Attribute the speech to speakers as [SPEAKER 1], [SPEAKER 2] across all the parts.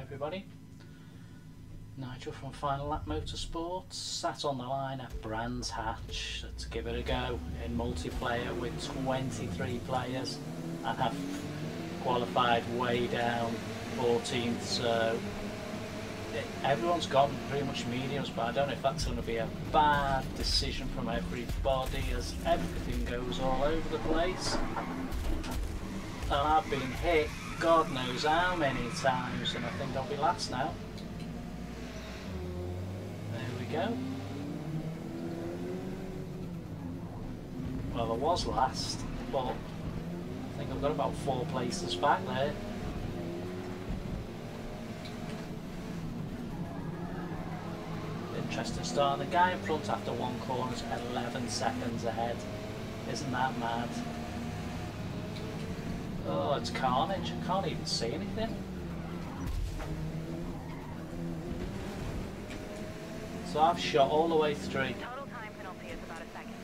[SPEAKER 1] everybody. Nigel from Final Lap Motorsports sat on the line at Brands Hatch to give it a go in multiplayer with 23 players and have qualified way down 14th so everyone's gone pretty much mediums but I don't know if that's going to be a bad decision from everybody as everything goes all over the place and I've been hit God knows how many times and I think I'll be last now. There we go. Well I was last, but I think I've got about four places back there. Interesting start. The guy in front after one corner is 11 seconds ahead. Isn't that mad? Oh, it's carnage. I can't even see anything. So I've shot all the way through.
[SPEAKER 2] Total time penalty is about a second.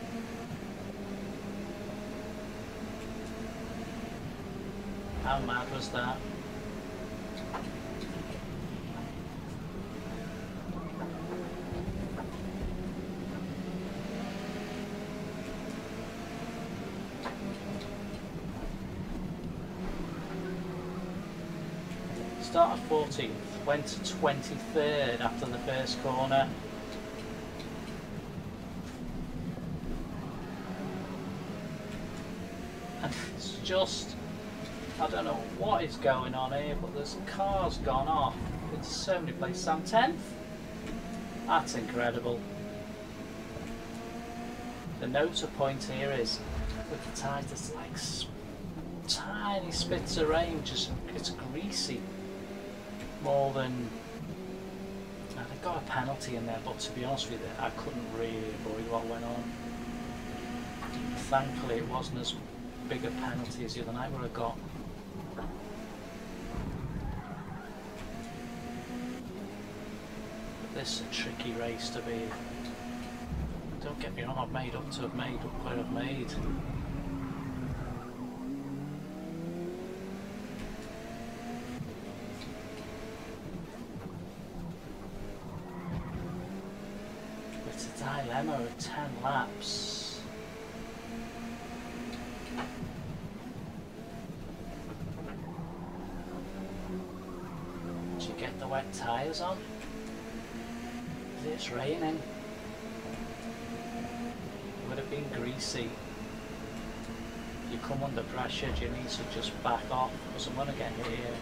[SPEAKER 1] How mad was that? 14th, went to 23rd after the first corner. And it's just I don't know what is going on here, but there's cars gone off. It's so many places. I'm 10th. That's incredible. The note point here is with the tyres, there's like tiny spits of rain, just it's greasy. More than. Now, they got a penalty in there, but to be honest with you, I couldn't really avoid what went on. Thankfully, it wasn't as big a penalty as the other night where I got This is a tricky race to be. Don't get me wrong, I've made up to have made up where I've made. It's a dilemma of 10 laps. Did you get the wet tyres on? It's raining. It would have been greasy. You come under pressure, you need to just back off because I'm going to get here.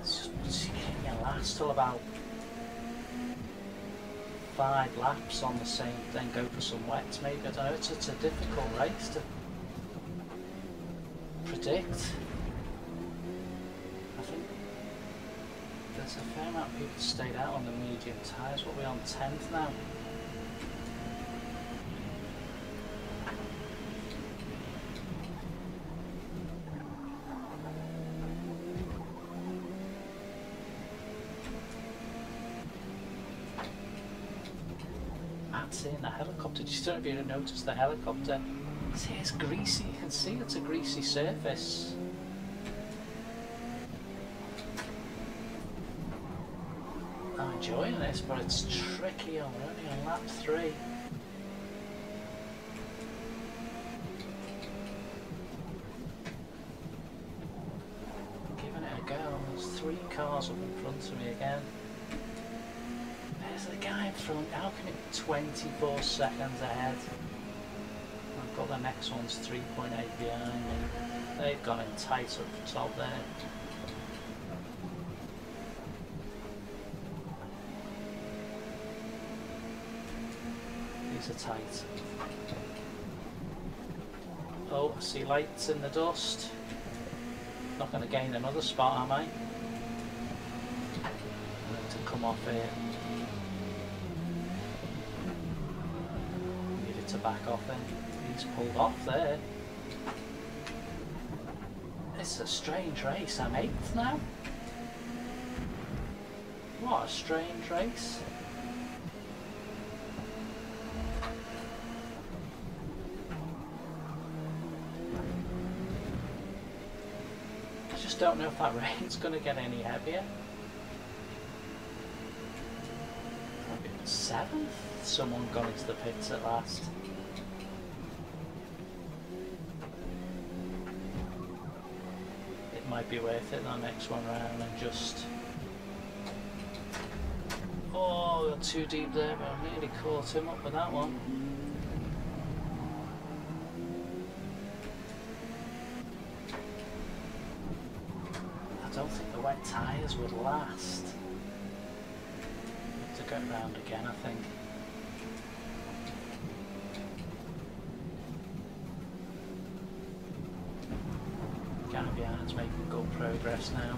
[SPEAKER 1] It's just you can last till about five laps on the same, then go for some wets maybe. I don't know. It's, it's a difficult race to predict. I think there's a fair amount of people stayed out on the medium tyres. What are we on 10th now? Matt seeing the helicopter. Just don't know if you noticed the helicopter. See, it's greasy. You can see it's a greasy surface. I'm enjoying this, but it's tricky. I'm only on lap three. Giving it a go. There's three cars up in front of me again. The guy in front. How can it be 24 seconds ahead? I've got the next one's 3.8 behind me. They've gone in tight up the top there. These are tight. Oh, I see lights in the dust. Not going to gain another spot, am I? I to come off here. To back off and He's pulled off there. It's a strange race. I'm eighth now. What a strange race. I just don't know if that rain's going to get any heavier. Seventh? Someone got into the pits at last. It might be worth it that next one round and just Oh, got too deep there, but I nearly caught him up with that one. I don't think the wet tyres would last. Go round again, I think. Guy behind's making good progress now.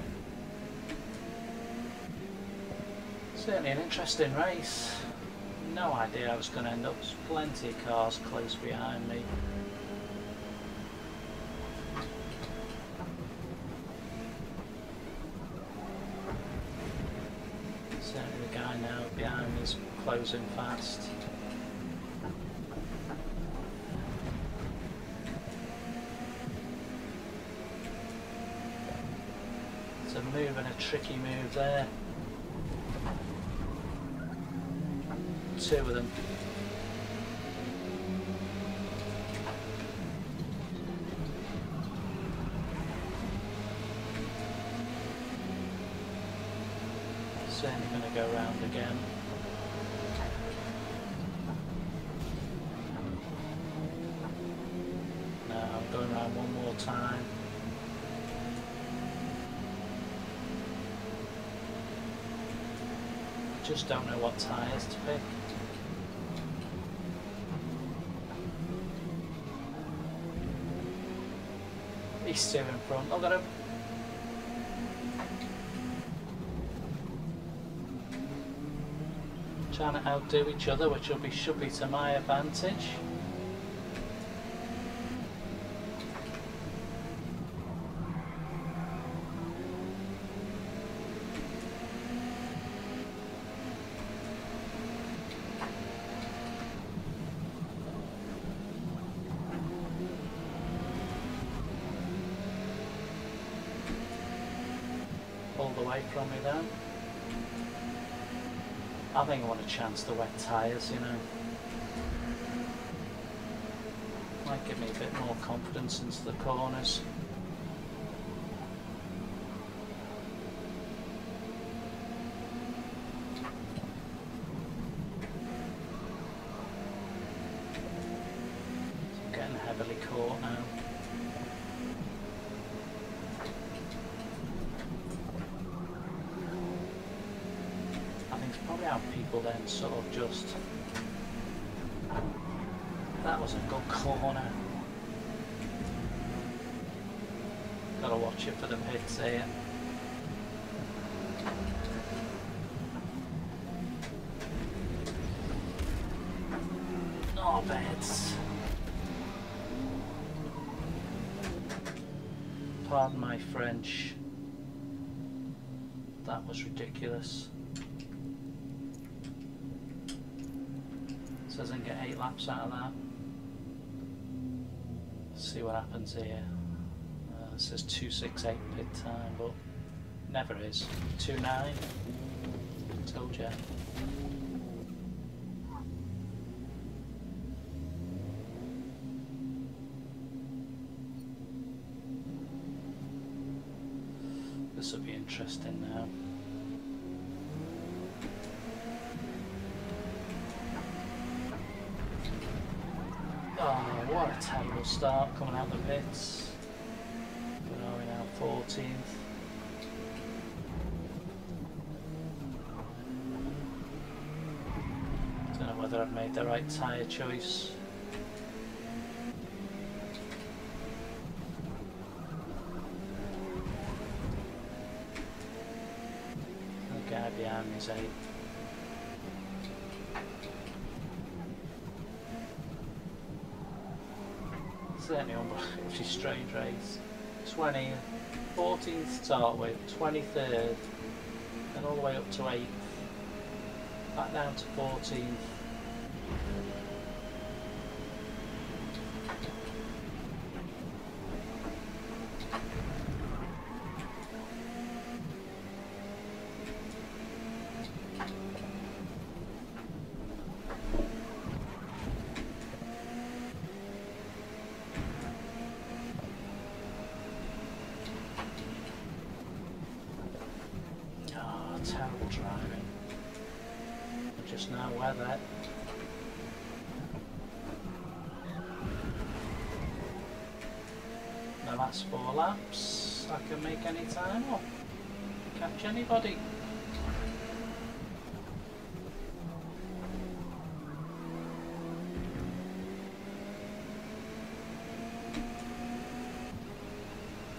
[SPEAKER 1] Certainly an interesting race. No idea I was going to end up. There's plenty of cars close behind me. Certainly the guy now behind me is closing fast. It's a move and a tricky move there. two of them. Certainly going to go round again. No, I'm going one time. Just don't know what tyres to pick. He's two in front. Look at him. Trying to outdo each other, which will be should be to my advantage. Pulled away from me then. I think I want a chance to wet tyres, you know. Might give me a bit more confidence into the corners. I'm getting heavily caught now. I think it's probably how then sort of just. That was a good corner. Gotta watch it for the pits here. Eh? Oh, beds. Pardon my French. That was ridiculous. I can get eight laps out of that. See what happens here. Uh, it says 268 pit time, but never is. 29. Told ya. This will be interesting now. Oh, what terrible start coming out the pits. Where are we now? 14th. Don't know whether I've made the right tyre choice. Guy behind me, say. Certainly on strange race. 20, 14th start with, 23rd, and all the way up to 8th, back down to 14th. Oh, driving. Just now weather. The last four laps, I can make any time or catch anybody.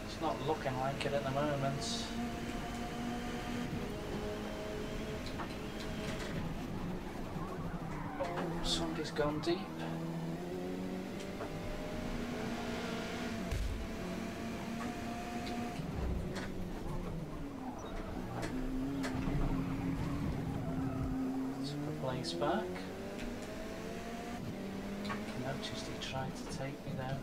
[SPEAKER 1] It's not looking like it at the moment. Oh, somebody's gone deep. Took a place back. Noticed he tried to take me there.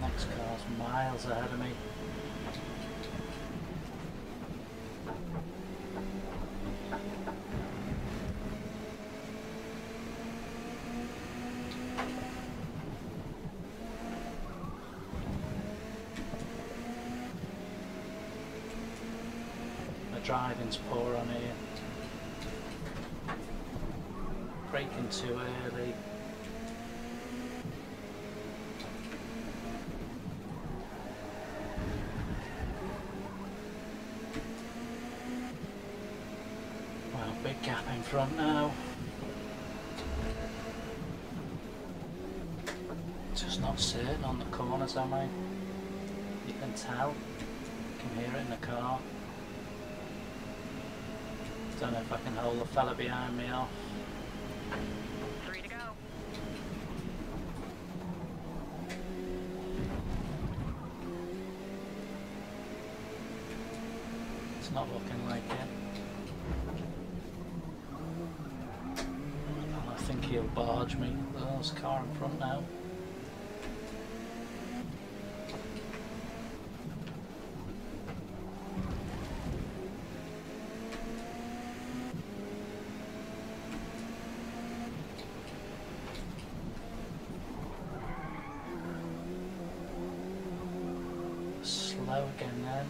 [SPEAKER 1] Next car's miles ahead of me. The driving's poor on here. Braking too early. Well, big gap in front now. Just not certain on the corners, am I? You can tell. You can hear it in the car. Don't know if I can hold the fella behind me off.
[SPEAKER 2] Three to go.
[SPEAKER 1] It's not looking like it. And I think he'll barge me. There's car in front now. Slow again then.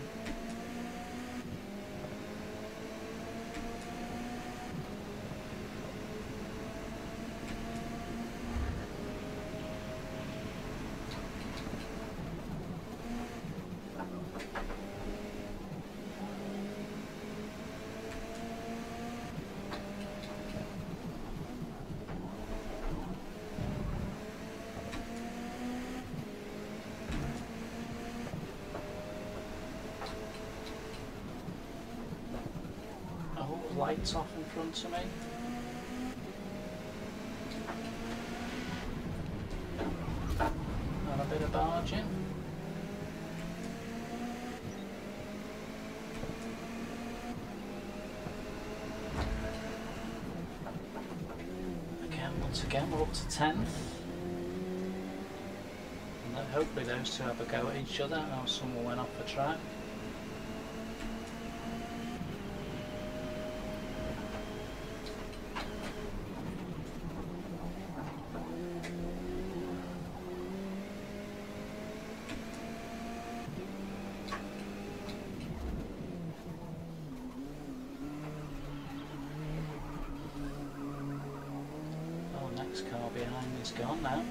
[SPEAKER 1] Oh, lights off in front of me. And a bit of barging. Again, once again, we're up to 10th. And hopefully those two have a go at each other, or someone went off the track. Gone now.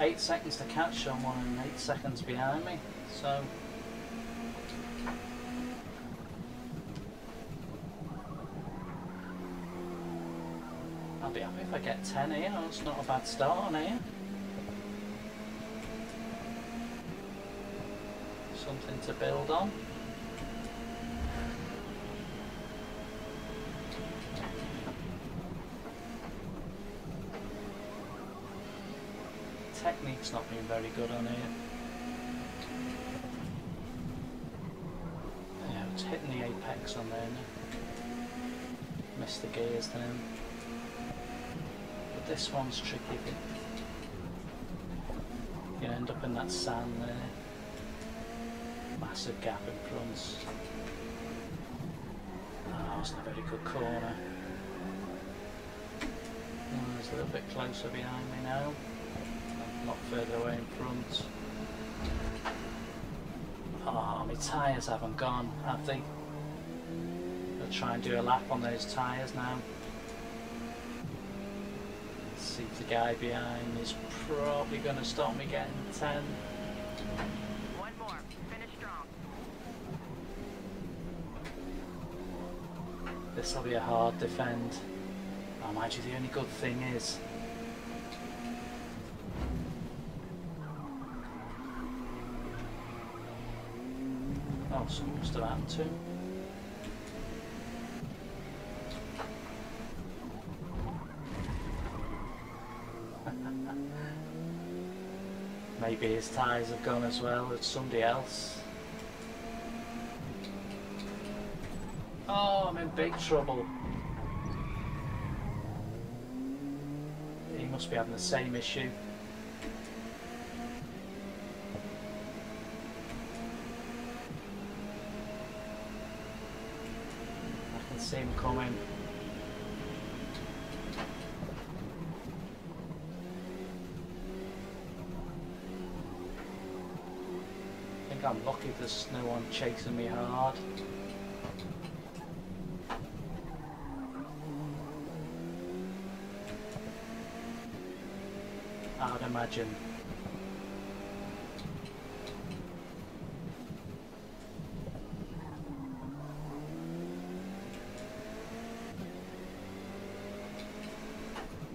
[SPEAKER 1] Eight seconds to catch someone and eight seconds behind me, so I'll be happy if I get 10 here, oh, it's not a bad start on here. Something to build on. Technique's not been very good on here. Yeah, it's hitting the apex on there now. Missed the gears then. But this one's tricky. You end up in that sand there. Massive gap in front. Oh, it's not a very good corner. Oh, it's a little bit closer behind me now. Further away in front. Oh, my tyres haven't gone, have they? I'll try and do a lap on those tyres now. See if the guy behind is probably going to stop me getting 10.
[SPEAKER 2] One more. Finish strong.
[SPEAKER 1] This will be a hard defend. Oh, mind you, the only good thing is Something must have happened to. Maybe his ties have gone as well as somebody else. Oh, I'm in big trouble. He must be having the same issue. Him coming. I think I'm lucky there's no one chasing me hard. I would imagine.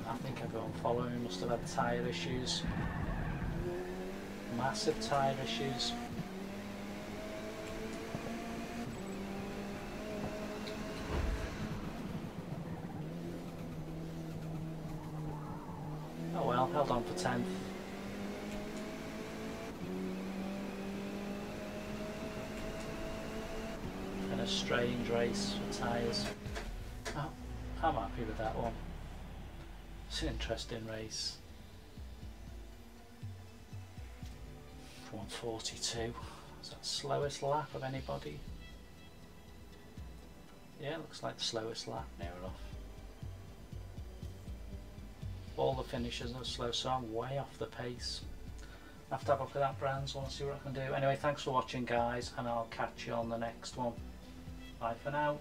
[SPEAKER 1] I think everyone following must have had tyre issues. Massive tyre issues. Oh well, held on for 10th. In a strange race with tyres. Oh, I'm happy with that one. It's an interesting race. 142. Is that slowest lap of anybody? Yeah, looks like the slowest lap, near enough. All the finishes are slow, so I'm way off the pace. I have to have a look at that brands, want to see what I can do. Anyway, thanks for watching guys, and I'll catch you on the next one. Bye for now.